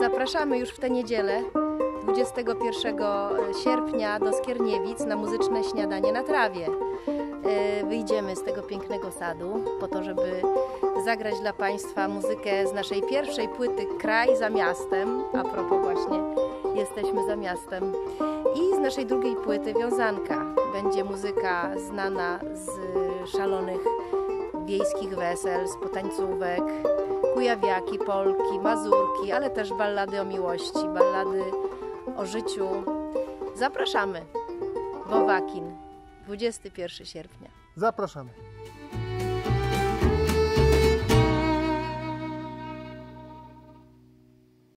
Zapraszamy już w tę niedzielę, 21 sierpnia do Skierniewic na muzyczne śniadanie na trawie. E, Wyjdziemy z tego pięknego sadu po to, żeby zagrać dla Państwa muzykę z naszej pierwszej płyty Kraj za miastem. A propos właśnie, jesteśmy za miastem. I z naszej drugiej płyty Wiązanka. Będzie muzyka znana z szalonych wiejskich wesel, z potańcówek, kujawiaki, polki, mazurki, ale też ballady o miłości, ballady o życiu. Zapraszamy. Wowakin, 21 sierpnia. Zapraszamy.